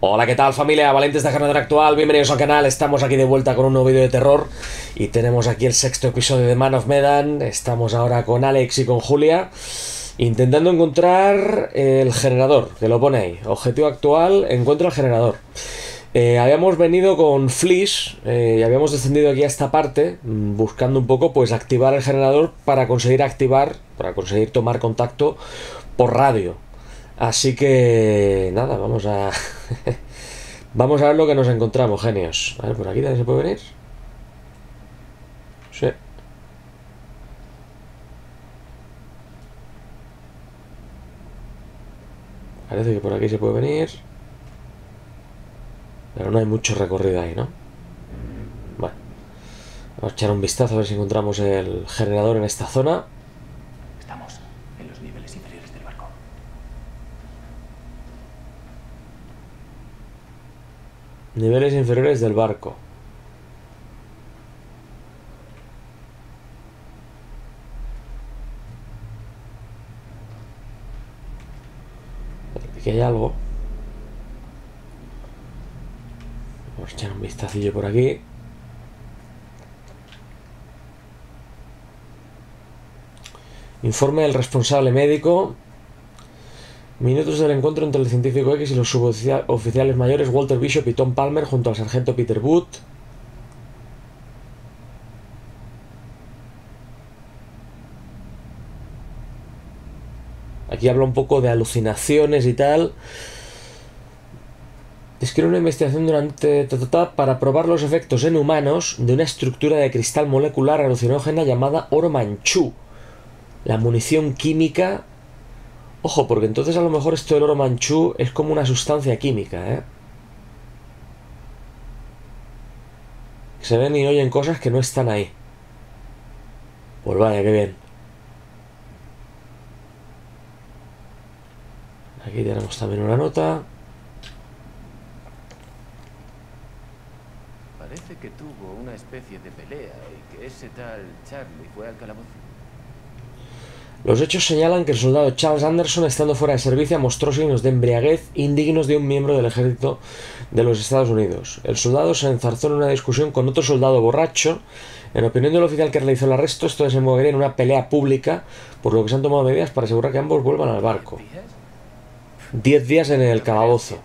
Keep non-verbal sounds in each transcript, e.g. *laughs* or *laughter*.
Hola, ¿qué tal familia? Valientes de Canadá Actual, bienvenidos al canal, estamos aquí de vuelta con un nuevo vídeo de terror y tenemos aquí el sexto episodio de Man of Medan, estamos ahora con Alex y con Julia intentando encontrar el generador, que lo pone ahí, objetivo actual, encuentra el generador. Eh, habíamos venido con Fleece eh, y habíamos descendido aquí a esta parte mm, buscando un poco pues activar el generador para conseguir activar, para conseguir tomar contacto por radio. Así que nada, vamos a *laughs* vamos a ver lo que nos encontramos, genios. A ver, por aquí también se puede venir. Sí. Parece que por aquí se puede venir. Pero no hay mucho recorrido ahí, ¿no? Bueno. Vamos a echar un vistazo a ver si encontramos el generador en esta zona. Niveles inferiores del barco. Aquí hay algo. Vamos a echar un vistacillo por aquí. Informe del responsable médico Minutos del encuentro entre el científico X y los suboficiales mayores Walter Bishop y Tom Palmer junto al sargento Peter Wood. Aquí habla un poco de alucinaciones y tal. Describe una investigación durante para probar los efectos en humanos de una estructura de cristal molecular alucinógena llamada oro manchú. La munición química Ojo, porque entonces a lo mejor esto del oro manchú es como una sustancia química, ¿eh? Se ven y oyen cosas que no están ahí. Pues vaya, qué bien. Aquí tenemos también una nota. Parece que tuvo una especie de pelea y que ese tal Charlie fue al calabozo. Los hechos señalan que el soldado Charles Anderson, estando fuera de servicio, mostró signos de embriaguez indignos de un miembro del ejército de los Estados Unidos. El soldado se enzarzó en una discusión con otro soldado borracho. En opinión del oficial que realizó el arresto, esto desembocaría en una pelea pública, por lo que se han tomado medidas para asegurar que ambos vuelvan al barco. Diez días en el calabozo.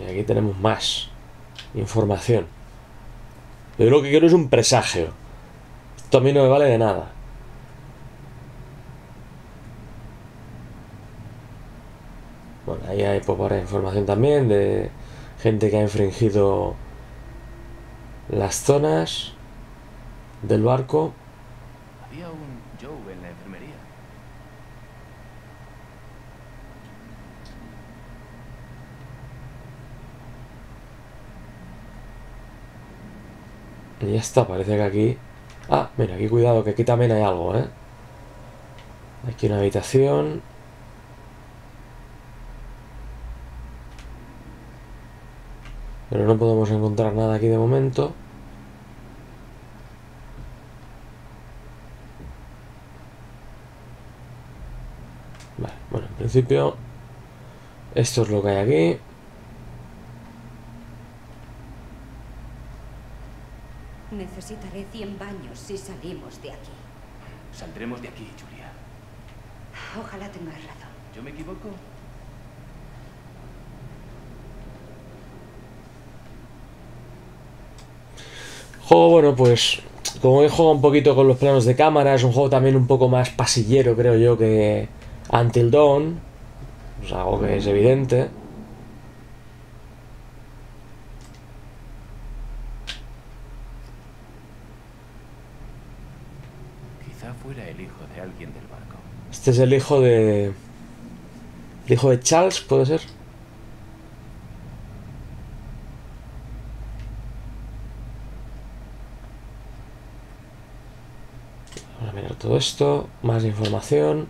Y aquí tenemos más información. Yo lo que quiero es un presagio. Esto a mí no me vale de nada. Bueno, ahí hay poca información también de gente que ha infringido las zonas del barco. Y ya está, parece que aquí... Ah, mira, aquí cuidado, que aquí también hay algo, ¿eh? Aquí una habitación. Pero no podemos encontrar nada aquí de momento. Vale, bueno, en principio... Esto es lo que hay aquí. Necesitaré 100 baños si salimos de aquí. Saldremos de aquí, Julia. Ojalá tengas razón. ¿Yo me equivoco? Juego, bueno, pues como he jugado un poquito con los planos de cámara, es un juego también un poco más pasillero, creo yo, que Until Dawn. Es algo que es evidente. Es el hijo de... El hijo de Charles, ¿puede ser? Vamos a mirar todo esto. Más información.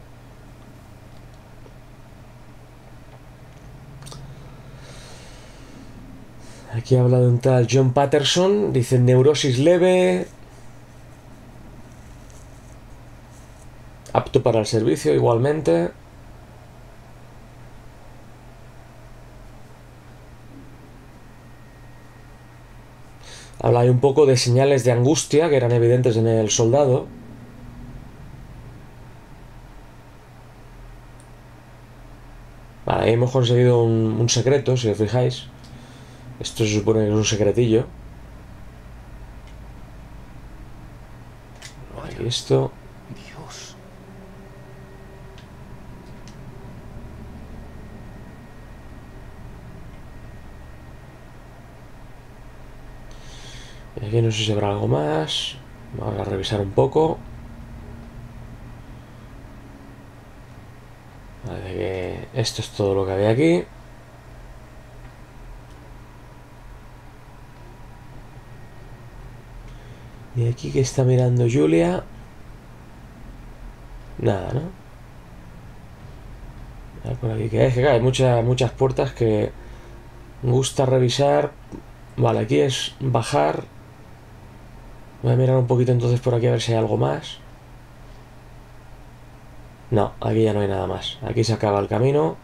Aquí habla de un tal John Patterson. Dice neurosis leve, Apto para el servicio igualmente. Habla un poco de señales de angustia que eran evidentes en el soldado. Ahí hemos conseguido un, un secreto, si os fijáis. Esto se supone que es un secretillo. Aquí esto. Dios. Y aquí no sé si habrá algo más. Vamos a revisar un poco. Que esto es todo lo que había aquí. Y aquí que está mirando Julia. Nada, ¿no? Por aquí que hay, que hay muchas, muchas puertas que gusta revisar. Vale, aquí es bajar. Voy a mirar un poquito entonces por aquí a ver si hay algo más. No, aquí ya no hay nada más. Aquí se acaba el camino.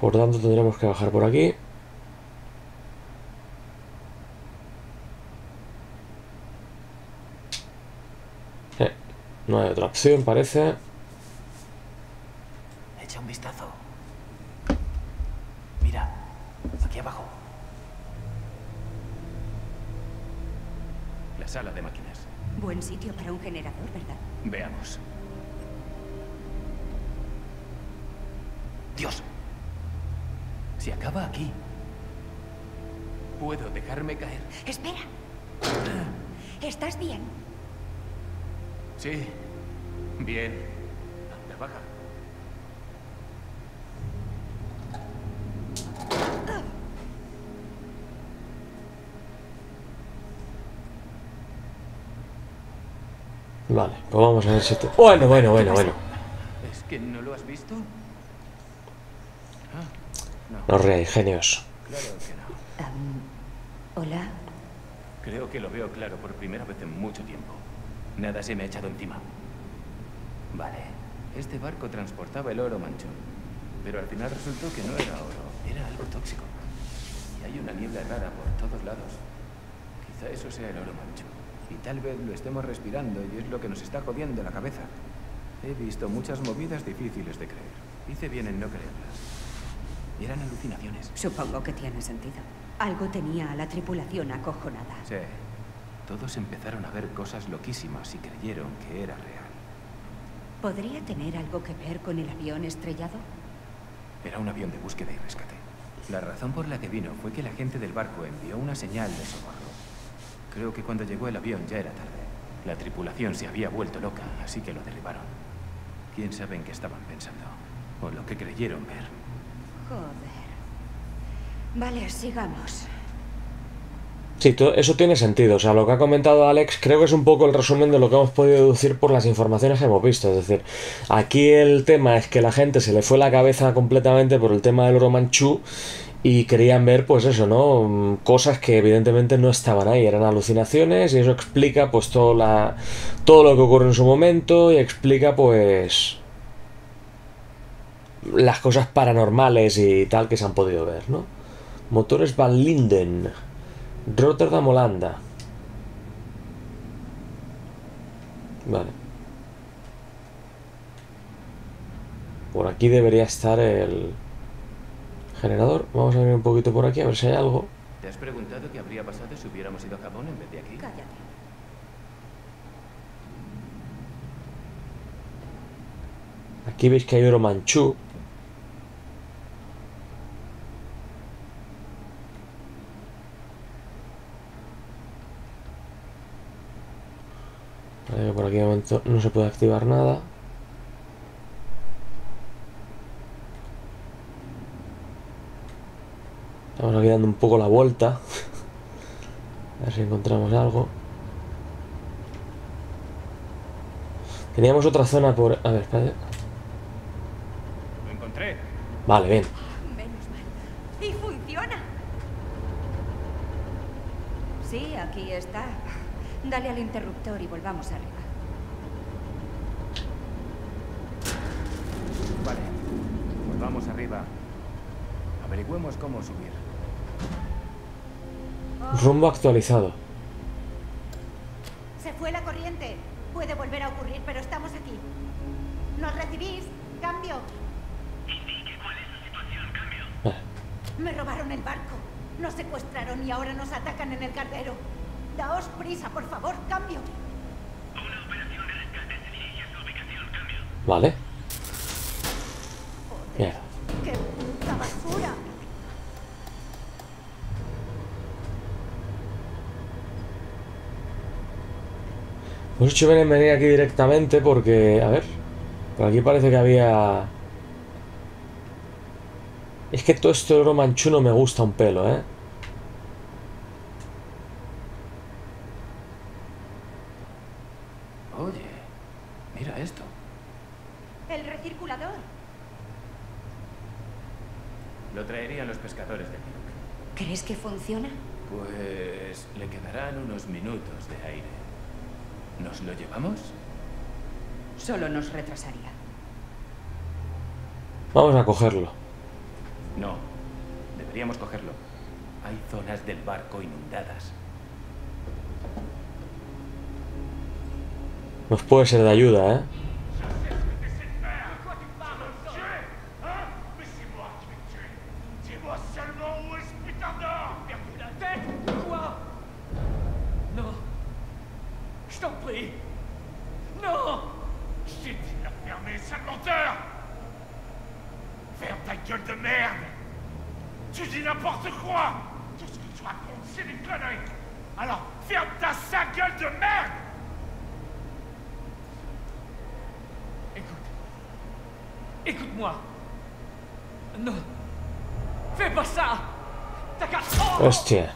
Por tanto tendremos que bajar por aquí. Eh, no hay otra opción, parece. Echa un vistazo. Mira, aquí abajo. La sala de máquinas. Buen sitio para un generador, ¿verdad? Veamos. Dios. Si acaba aquí. Puedo dejarme caer. Espera. ¿Estás bien? Sí. Bien. Vale, pues vamos a ver si... te- Bueno, bueno, bueno, bueno. ¿Es que no lo has visto? Ah, no, reáis, genios. claro que no. Hola. Creo que lo veo claro por primera vez en mucho tiempo. Nada se me ha echado encima. Vale, este barco transportaba el oro manchón. Pero al final resultó que no era oro, era algo tóxico. Y hay una niebla rara por todos lados. Quizá eso sea el oro manchón. Y tal vez lo estemos respirando y es lo que nos está jodiendo la cabeza. He visto muchas movidas difíciles de creer. Hice bien en no creerlas. Y eran alucinaciones. Supongo que tiene sentido. Algo tenía a la tripulación acojonada. Sí. Todos empezaron a ver cosas loquísimas y creyeron que era real. ¿Podría tener algo que ver con el avión estrellado? Era un avión de búsqueda y rescate. La razón por la que vino fue que la gente del barco envió una señal de socorro. Creo que cuando llegó el avión ya era tarde. La tripulación se había vuelto loca, así que lo derribaron. ¿Quién sabe en qué estaban pensando? O lo que creyeron ver. Joder. Vale, sigamos. Sí, eso tiene sentido. O sea, lo que ha comentado Alex creo que es un poco el resumen de lo que hemos podido deducir por las informaciones que hemos visto. Es decir, aquí el tema es que la gente se le fue la cabeza completamente por el tema del oro manchú y querían ver, pues eso, ¿no? Mm, Cosas que evidentemente no estaban ahí, eran alucinaciones y eso explica pues todo, la, todo lo que ocurre en su momento y explica pues las cosas paranormales y tal que se han podido ver, ¿no? Motores Van Linden. Rotterdam, Holanda. Vale. Por aquí debería estar el generador. Vamos a ver un poquito por aquí a ver si hay algo. ¿Te has preguntado qué habría pasado si hubiéramos ido a Japón en vez de aquí? Cállate. Aquí veis que hay oro manchú. Por aquí de momento no se puede activar nada. Estamos aquí dando un poco la vuelta. A ver si encontramos algo. Teníamos otra zona por... A ver, espérate. Lo encontré. Vale, bien. Menos mal. Y funciona. Sí, aquí está. Dale al interruptor y volvamos arriba. Vale. Volvamos arriba. Averigüemos cómo subir. Rumbo actualizado. Se fue la corriente. Puede volver a ocurrir, pero estamos aquí. ¿Nos recibís? Cambio. Ah, Me robaron el barco. Nos secuestraron y ahora nos atacan en el carguero. Daos prisa, por favor, cambio. Vale. Joder, Mierda. ¡Qué puta basura! Hemos hecho bien en venir aquí directamente porque... A ver. Por aquí parece que había... Es que todo este oro manchú no me gusta un pelo, ¿eh? Oye, mira esto. El recirculador. Lo traerían los pescadores de Nuke. ¿Crees que funciona? Pues le quedarán unos minutos de aire. ¿Nos lo llevamos? Solo nos retrasaría. Vamos a cogerlo. No. Deberíamos cogerlo. Hay zonas del barco inundadas. Nos puede ser de ayuda, ¿eh? Hostia.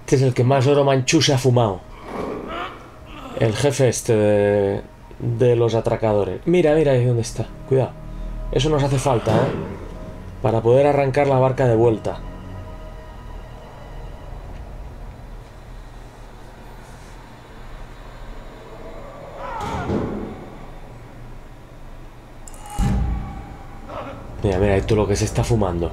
Este es el que más oro manchú se ha fumado. El jefe este de, de los atracadores. Mira, mira ahí dónde está. Cuidado. Eso nos hace falta, ¿eh? Para poder arrancar la barca de vuelta. Mira, mira, esto lo que se está fumando.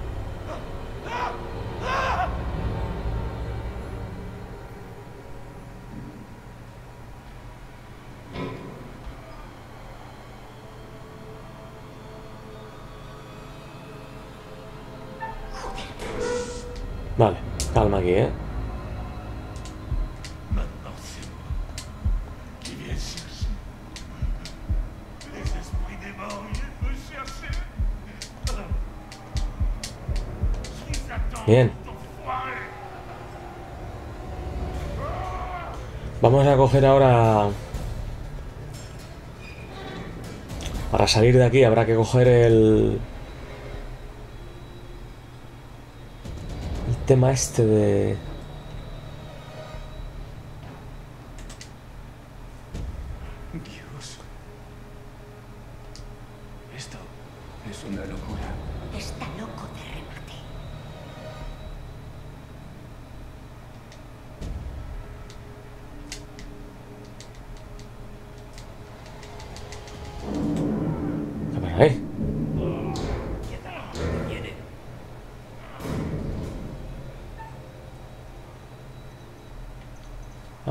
Coger ahora... Para salir de aquí habrá que coger el... El tema este de... Dios. Esto es una locura. Está loco de remate.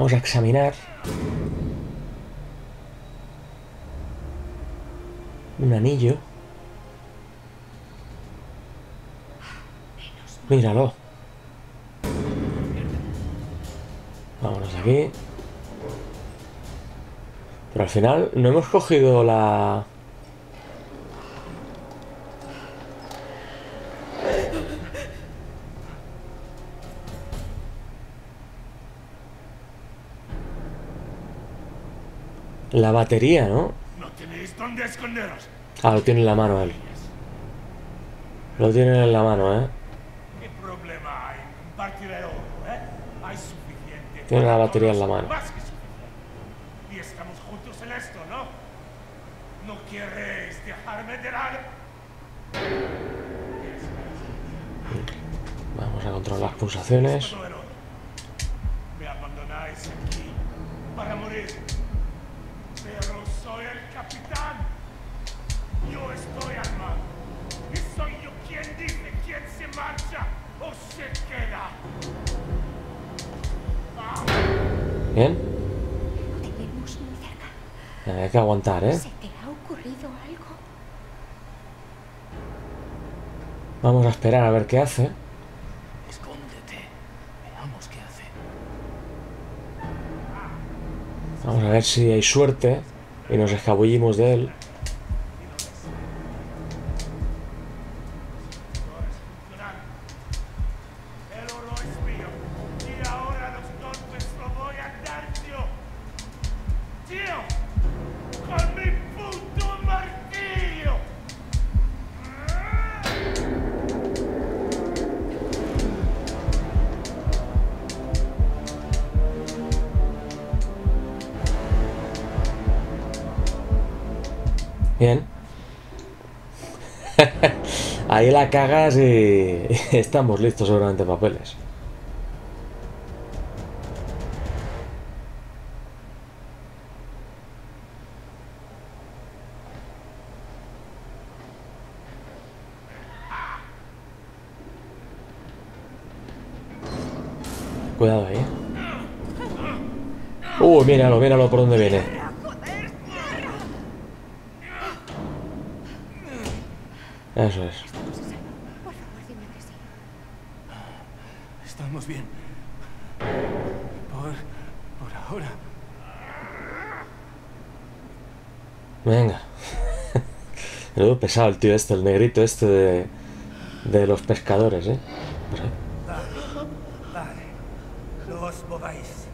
Vamos a examinar un anillo. Míralo. Vámonos aquí. Pero al final no hemos cogido la... La batería, ¿no? No tenéis dónde esconderos. Ah, lo tiene en la mano él. Lo tiene en la mano, ¿eh? ¿Qué problema hay en compartir el oro, eh? Hay suficiente. Tiene la batería en la mano. Más que suficiente. Y estamos juntos en esto, ¿no? ¿No queréis dejarme de lado? Vamos a controlar las pulsaciones. Me abandonáis aquí. para morir. Soy el capitán. Yo estoy armado. Y soy yo quien dice quién se marcha o se queda. Bien. Lo tenemos muy cerca. Hay que aguantar, ¿eh? ¿Se te ha ocurrido algo? Vamos a esperar a ver qué hace. Escóndete. Veamos qué hace. Vamos a ver si hay suerte y nos escabullimos de él. Bien. *laughs* Ahí la cagas y *laughs* estamos listos seguramente papeles. Cuidado ahí. Uy, míralo, míralo por dónde viene. Eso es. Por favor, dime que sí. Estamos bien. Por. por ahora. Venga. Menudo pesado el tío este, el negrito este de, de los pescadores, ¿eh? Vale, no os mováis.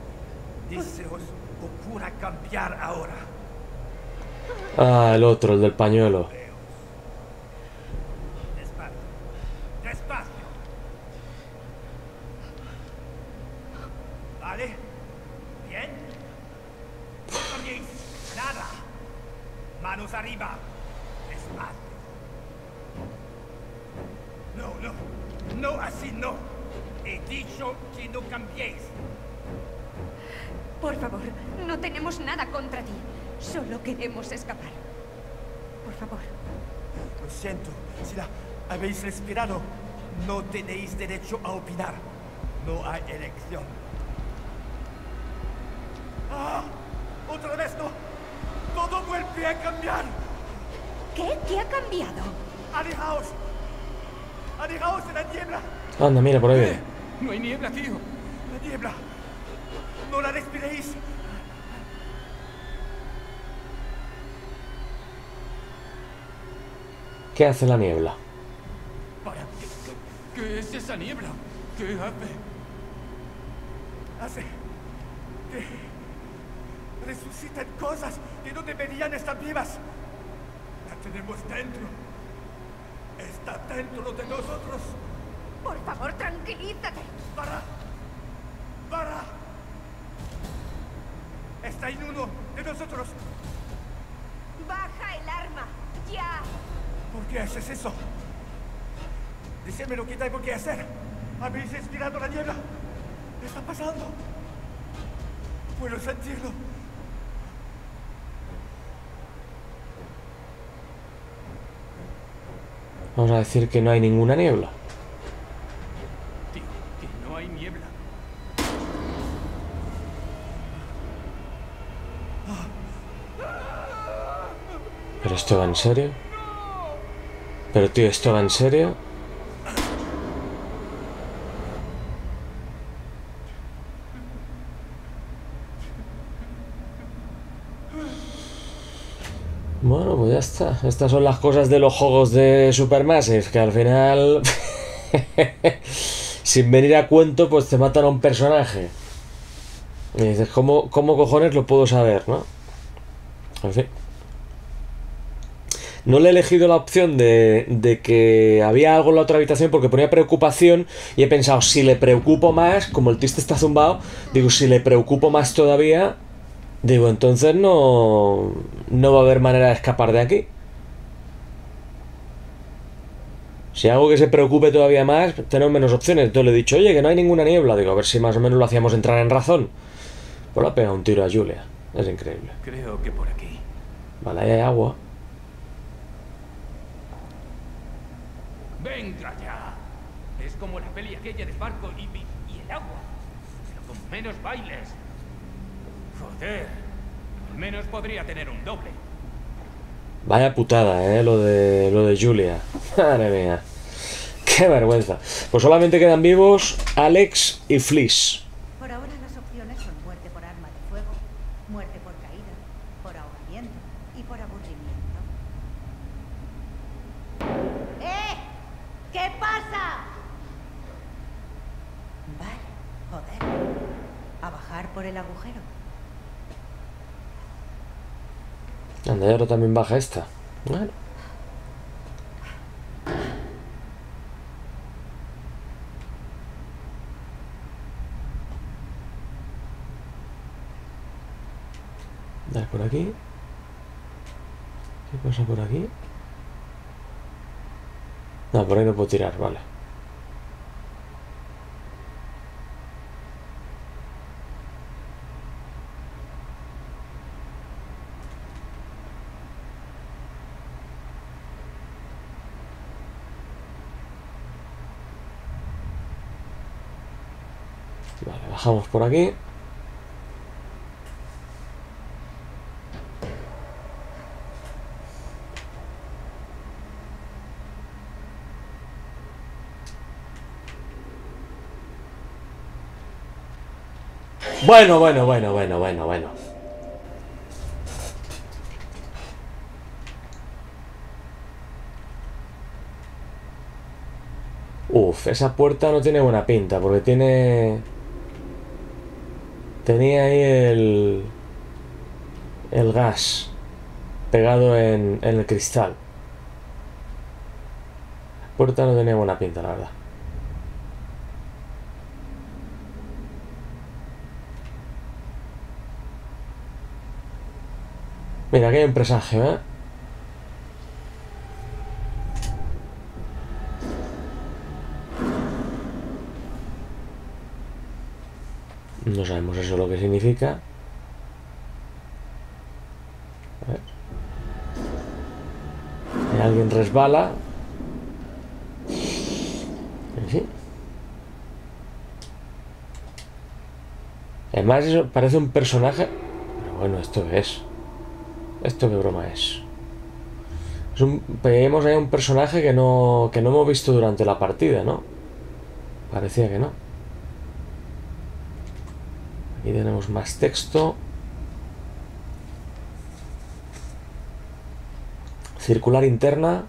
Ni se os ocurra cambiar ahora. Ah, el otro, el del pañuelo. Despacio. Despacio. ¿Vale? ¿Bien? No nada. Manos arriba. No, no. No, así no. He dicho que no cambiéis. Por favor, no tenemos nada contra ti. Solo queremos escapar. Por favor. Lo siento, si la habéis respirado, no tenéis derecho a opinar. No hay elección. ¡Ah! ¡Otra vez no! ¡Todo vuelve a cambiar! ¿Qué? ¿Qué ha cambiado? ¡Alejaos! ¡Alejaos de la niebla! Anda, mira, por ahí viene. No hay niebla, tío. ¡La niebla! ¡No la respiréis! ¿Qué hace la niebla? Para. ¿Qué, qué- qué es esa niebla? ¿Qué hace? Hace que resucitan cosas que no deberían estar vivas. Tenemos dentro. Está dentro de nosotros. Por favor, tranquilízate. ¡Para! ¡Para! Está en uno de nosotros. Baja el arma. Ya. ¿Por qué haces eso? Decidme lo que tengo que hacer. ¿Habéis inspirado la niebla? ¿Qué está pasando? Puedo sentirlo. Vamos a decir que no hay ninguna niebla. Tío, que no hay niebla. ¿Pero esto va en serio? ¿Pero tío, esto va en serio? Bueno, pues ya está. Estas son las cosas de los juegos de Supermassive, que al final, *laughs* sin venir a cuento, pues te matan a un personaje. Y dices, ¿cómo, cómo cojones lo puedo saber, no? En fin. No le he elegido la opción de, de que había algo en la otra habitación porque ponía preocupación y he pensado, si le preocupo más, como el triste está zumbado, digo, si le preocupo más todavía, digo, entonces no, no va a haber manera de escapar de aquí. Si hago que se preocupe todavía más, tenemos menos opciones. Entonces le he dicho, oye, que no hay ninguna niebla. Digo, a ver si más o menos lo hacíamos entrar en razón. Pues le ha pegado un tiro a Julia. Es increíble. Creo que por aquí. Vale, ahí hay agua. Venga ya. Es como la peli aquella del barco y, y- y el agua. Pero con menos bailes. Joder. Al menos podría tener un doble. Vaya putada, eh, lo de lo de Julia. *laughs* Madre mía. Qué vergüenza. Pues solamente quedan vivos Alex y Fliss. Por ahora las opciones son muerte por arma de fuego, muerte por caída, por ahogamiento y por aburrimiento. ¡Eh! ¿Qué pasa? Vale, joder. A bajar por el agujero. Anda, ahora también baja esta. Bueno. Dale por aquí. ¿Qué pasa por aquí? No, por ahí no puedo tirar, vale. Bajamos por aquí. Bueno, bueno, bueno, bueno, bueno, bueno. Uf, esa puerta no tiene buena pinta porque tiene... Tenía ahí el... El gas pegado en, en el cristal. La puerta no tenía buena pinta, la verdad. Mira, aquí hay un presagio, ¿eh? Significa. A ver. Alguien resbala. En fin. Además, eso parece un personaje. Pero bueno, ¿esto es? ¿Esto qué broma es? es un, veíamos ahí un personaje que no, que no hemos visto durante la partida, ¿no? Parecía que no. Aquí tenemos más texto. Circular interna.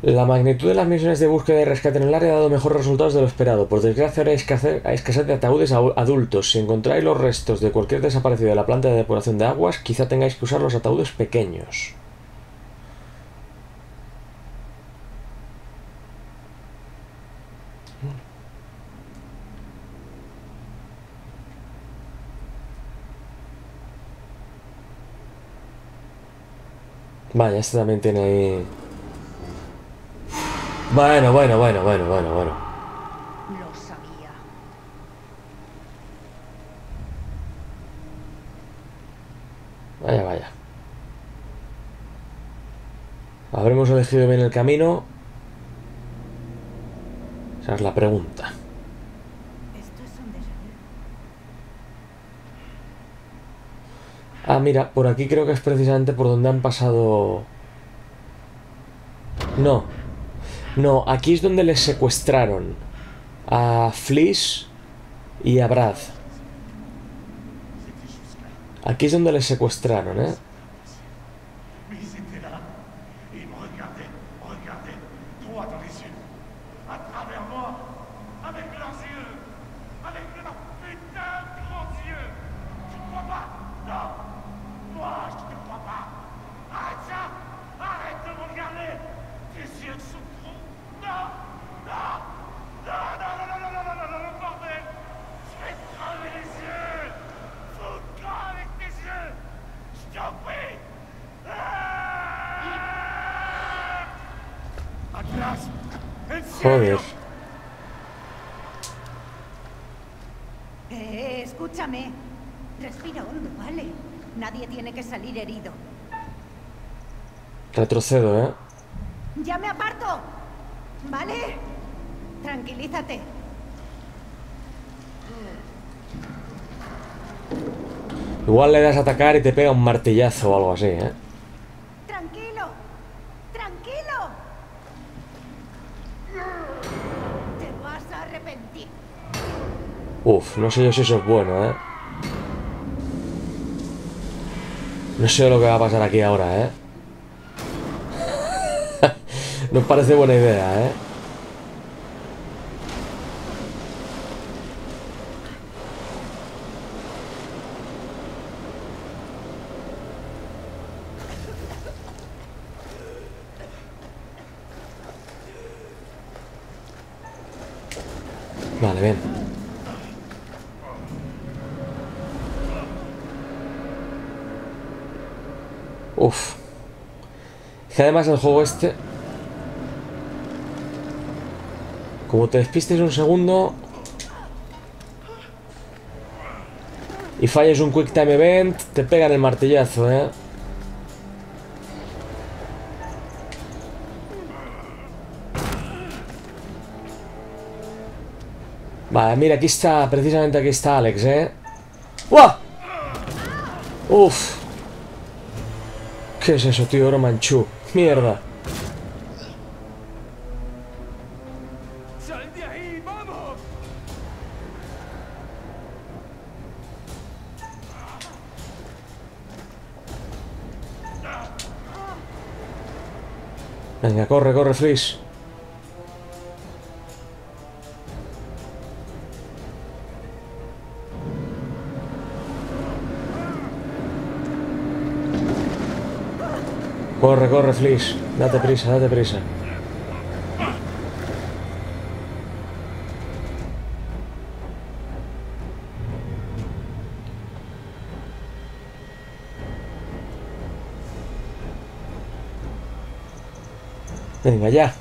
La magnitud de las misiones de búsqueda y rescate en el área ha dado mejores resultados de lo esperado. Por desgracia ahora hay escasez, de ataúdes adu- adultos. Si encontráis los restos de cualquier desaparecido de la planta de depuración de aguas, quizá tengáis que usar los ataúdes pequeños. Vaya, este también tiene ahí... Bueno, bueno, bueno, bueno, bueno, bueno. Lo sabía. Vaya, vaya. ¿Habremos elegido bien el camino? Esa es la pregunta. Esto es un déjà vu. Ah, mira, por aquí creo que es precisamente por donde han pasado... No. No, aquí es donde les secuestraron a Fliss y a Brad. Aquí es donde les secuestraron, ¿eh? Joder. Eh, escúchame. Escúchame. Respira hondo, ¿vale? Nadie tiene que salir herido. Retrocedo, ¿eh? ¡Ya me aparto! ¿Vale? Tranquilízate. Igual le das a atacar y te pega un martillazo o algo así, ¿eh? Tranquilo. Tranquilo. Te vas a arrepentir. Uf, no sé yo si eso es bueno, ¿eh? No sé lo que va a pasar aquí ahora, ¿eh? *laughs* no parece buena idea, ¿eh? Vale, bien. Uf. Que además el juego este... Como te despistes un segundo... Y falles un Quick Time Event, te pegan el martillazo, ¿eh? Vale, mira, aquí está, precisamente aquí está Alex, ¿eh? ¡Uah! Uf. ¿Qué es eso, tío? Oro manchú. Mierda. ¡Sal de ahí, vamos! Venga, corre, corre, Fliss. Corre, corre, Fliss. Date prisa, date prisa. Venga, ya.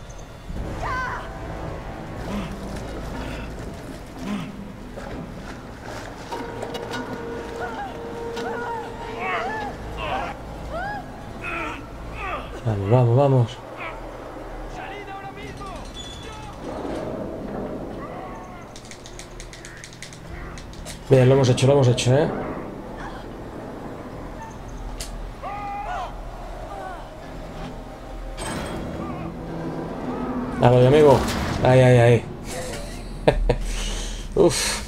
Bien, lo hemos hecho, lo hemos hecho, ¿eh? Vamos, amigo. Ay, ay, ay. Uf.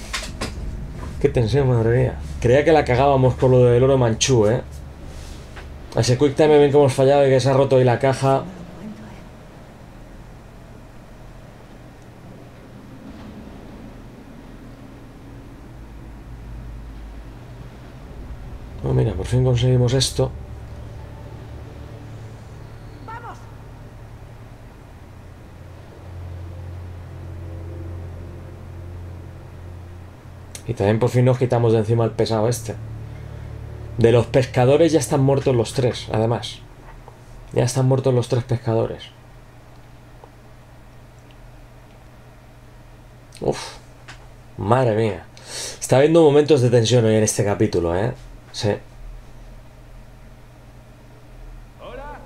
Qué tensión, madre mía. Creía que la cagábamos por lo del oro manchú, ¿eh? A ese quick time ven que hemos fallado y que se ha roto ahí la caja. Oh, mira, por fin conseguimos esto. Y también por fin nos quitamos de encima el pesado este. De los pescadores ya están muertos los tres, además. Ya están muertos los tres pescadores. Uf. Madre mía. Está habiendo momentos de tensión hoy en este capítulo, ¿eh? Sí. ¡Hola!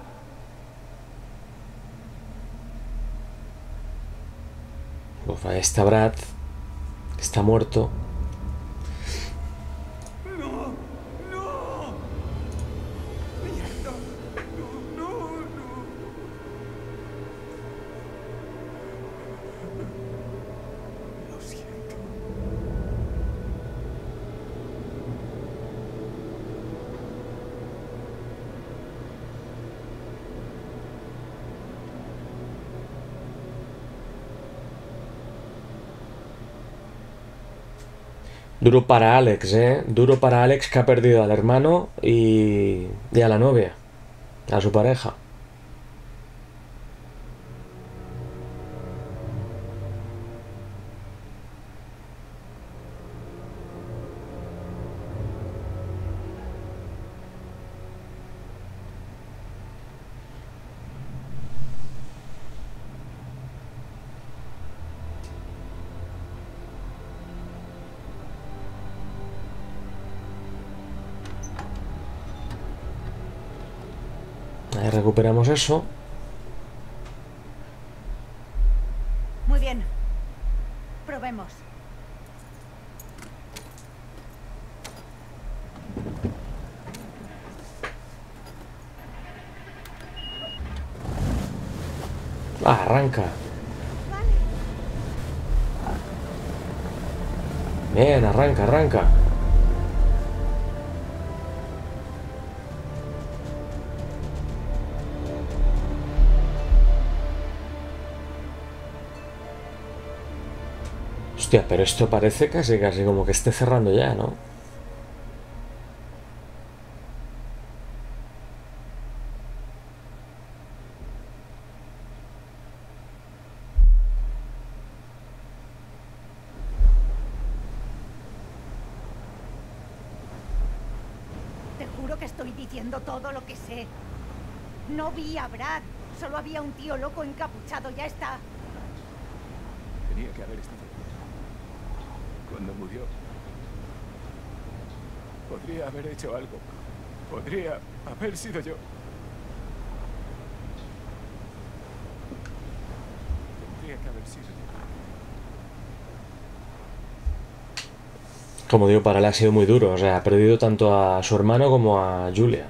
Uf, ahí está Brad. Está muerto. ¡No! ¡No! ¡Mierda! ¡No, no, no! Lo siento. Duro para Alex, ¿eh? Duro para Alex que ha perdido al hermano y, y a la novia. A su pareja. Ahí recuperamos eso. Muy bien. Probemos. Ah, arranca. Bien, arranca, arranca. Hostia, pero esto parece casi, casi como que esté cerrando ya, ¿no? Te juro que estoy diciendo todo lo que sé. No vi a Brad. Solo había un tío loco encapuchado. Ya está. Tenía que haber estado. Cuando murió. Podría haber hecho algo. Podría haber sido yo. Tendría que haber sido yo. Como digo, para él ha sido muy duro. O sea, ha perdido tanto a su hermano como a Julia.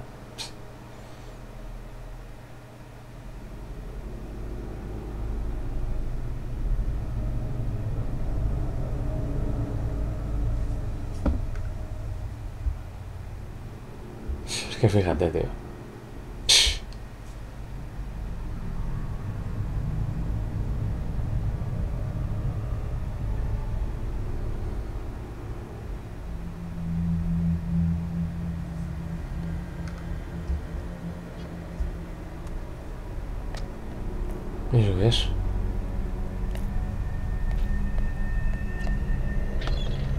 Es que fíjate, tío.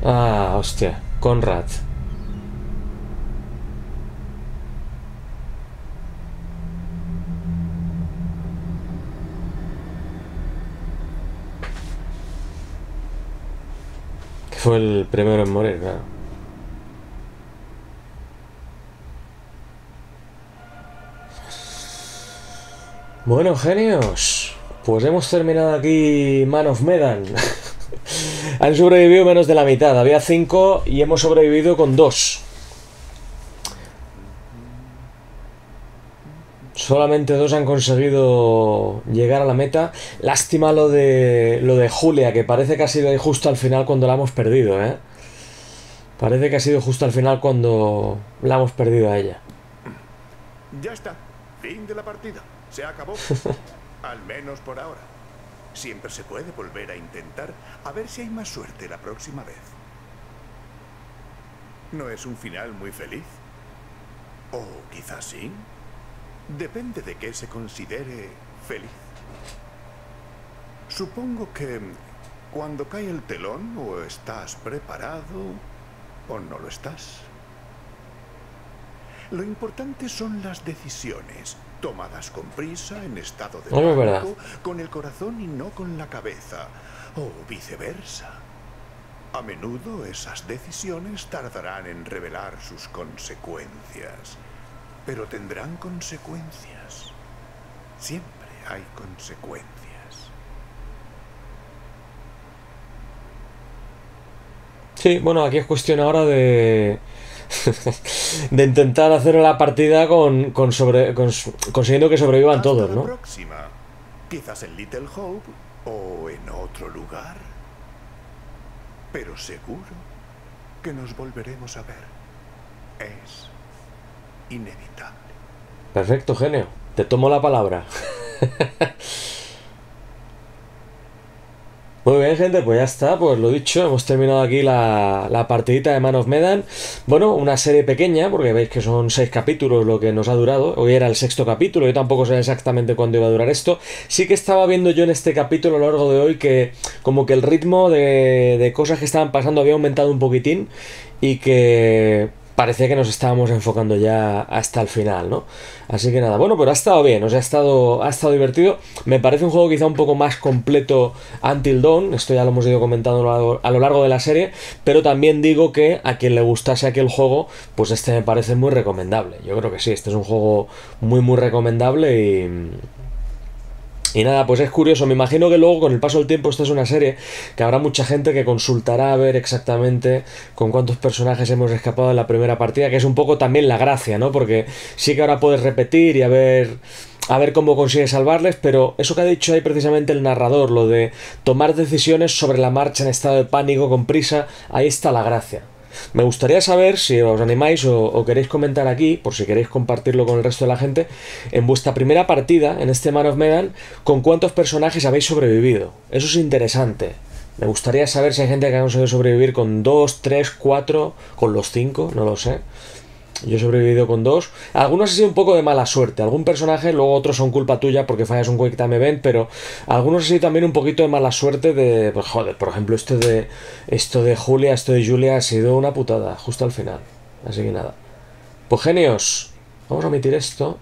Ah, hostia. Conrad. Fue el primero en morir, claro. Bueno, genios. Pues hemos terminado aquí Man of Medan. *laughs* Han sobrevivido menos de la mitad. Había cinco y hemos sobrevivido con dos. Solamente dos han conseguido llegar a la meta. Lástima lo de lo de Julia, que parece que ha sido ahí justo al final cuando la hemos perdido, ¿eh? Parece que ha sido justo al final cuando la hemos perdido a ella. Ya está. Fin de la partida. Se acabó. *laughs* Al menos por ahora. Siempre se puede volver a intentar a ver si hay más suerte la próxima vez. ¿No es un final muy feliz? O quizás sí. Depende de qué se considere feliz. Supongo que cuando cae el telón o estás preparado o no lo estás. Lo importante son las decisiones, tomadas con prisa, en estado de No, verdad. pánico, con el corazón y no con la cabeza, o viceversa. A menudo esas decisiones tardarán en revelar sus consecuencias, pero tendrán consecuencias. Siempre hay consecuencias. Sí, bueno, aquí es cuestión ahora de. *laughs* de intentar hacer la partida con, con sobre, con- consiguiendo que sobrevivan Hasta todos, la ¿no? próxima. Quizás en Little Hope o en otro lugar. Pero seguro que nos volveremos a ver. Es inevitable. Perfecto, genio. Te tomo la palabra. *laughs* Muy bien, gente, pues ya está, pues lo dicho, hemos terminado aquí la, la partidita de Man of Medan. Bueno, una serie pequeña, porque veis que son seis capítulos lo que nos ha durado. Hoy era el sexto capítulo, yo tampoco sé exactamente cuándo iba a durar esto. Sí que estaba viendo yo en este capítulo a lo largo de hoy que como que el ritmo de, de cosas que estaban pasando había aumentado un poquitín y que parecía que nos estábamos enfocando ya hasta el final, ¿no? Así que nada, bueno, pero ha estado bien, o sea, ha estado, ha estado divertido. Me parece un juego quizá un poco más completo Until Dawn, esto ya lo hemos ido comentando a lo largo de la serie, pero también digo que a quien le gustase aquel juego, pues este me parece muy recomendable. Yo creo que sí, este es un juego muy, muy recomendable y y nada, pues es curioso, me imagino que luego con el paso del tiempo esta es una serie que habrá mucha gente que consultará a ver exactamente con cuántos personajes hemos escapado en la primera partida, que es un poco también la gracia, ¿no? Porque sí que ahora puedes repetir y a ver a ver cómo consigues salvarles, pero eso que ha dicho ahí precisamente el narrador, lo de tomar decisiones sobre la marcha en estado de pánico con prisa, ahí está la gracia. Me gustaría saber si os animáis o, queréis comentar aquí, por si queréis compartirlo con el resto de la gente, en vuestra primera partida, en este Man of Medan, con cuántos personajes habéis sobrevivido. Eso es interesante. Me gustaría saber si hay gente que ha conseguido sobrevivir con dos, tres, cuatro, con los cinco, no lo sé. Yo he sobrevivido con dos. Algunos ha sido un poco de mala suerte. Algún personaje, luego otros son culpa tuya porque fallas un Quick Time Event, pero algunos ha sido también un poquito de mala suerte de. Pues, joder, por ejemplo, esto de. Esto de Julia, esto de Julia ha sido una putada, justo al final. Así que nada. Pues genios. Vamos a omitir esto.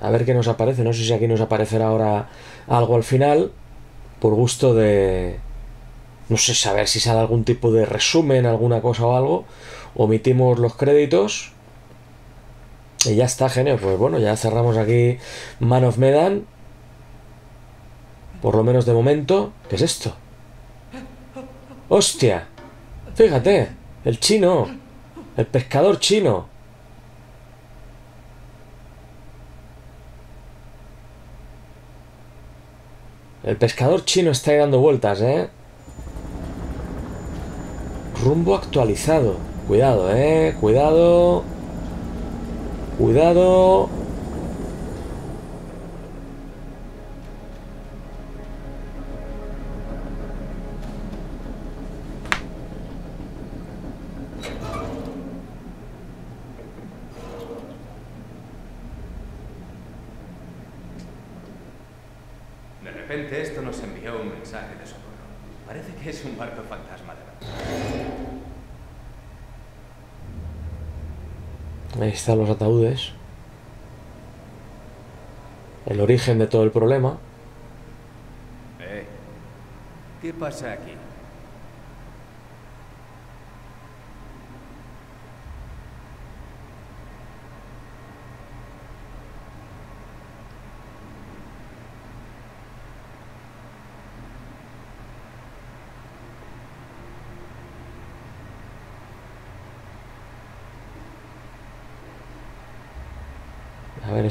A ver qué nos aparece. No sé si aquí nos aparecerá ahora algo al final. Por gusto de. No sé, saber si sale algún tipo de resumen, alguna cosa o algo omitimos los créditos y ya está, genio. Pues bueno, ya cerramos aquí Man of Medan. Por lo menos de momento. ¿Qué es esto? ¡Hostia! Fíjate, el chino. El pescador chino. El pescador chino está ahí dando vueltas, ¿eh? Rumbo actualizado. Cuidado, eh. Cuidado. Cuidado. De repente esto nos envió un mensaje de socorro. Parece que es un barco fantasma de verdad. Ahí están los ataúdes. El origen de todo el problema. Eh, ¿Qué pasa aquí?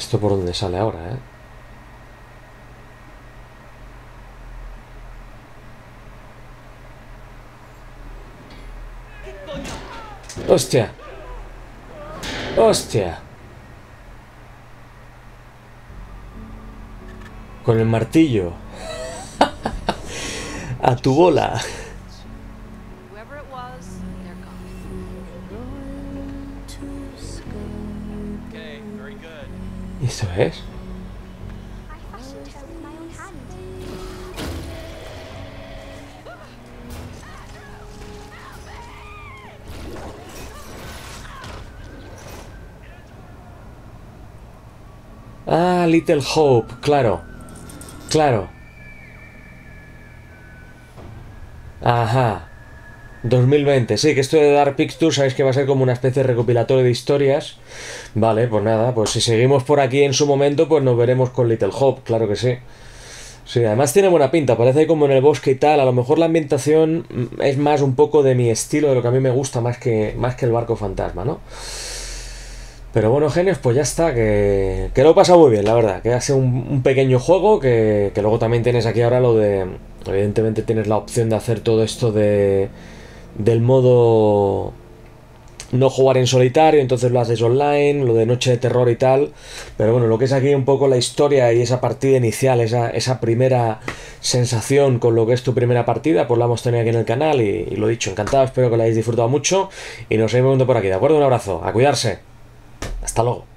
Esto por dónde sale ahora, ¿eh? ¡Hostia! ¡Hostia! Con el martillo. *laughs* A tu bola. Ah, Little Hope, claro. Claro. Ajá. 2020, sí, que esto de Dark Pictures sabéis que va a ser como una especie de recopilatorio de historias. Vale, pues nada, pues si seguimos por aquí en su momento, pues nos veremos con Little Hope, claro que sí. Sí, además tiene buena pinta, parece como en el bosque y tal. A lo mejor la ambientación mm, es más un poco de mi estilo, de lo que a mí me gusta más que, más que el barco fantasma, ¿no? Pero bueno, genios, pues ya está, que, que lo he pasado muy bien, la verdad. Que hace un, un pequeño juego, que, que luego también tienes aquí ahora lo de... Evidentemente tienes la opción de hacer todo esto de del modo no jugar en solitario, entonces lo haces online, lo de noche de terror y tal. Pero bueno, lo que es aquí un poco la historia y esa partida inicial, esa, esa primera sensación con lo que es tu primera partida, pues la hemos tenido aquí en el canal y, y lo dicho, encantado, espero que la hayáis disfrutado mucho y nos vemos por aquí, ¿de acuerdo? Un abrazo, a cuidarse. Hasta luego.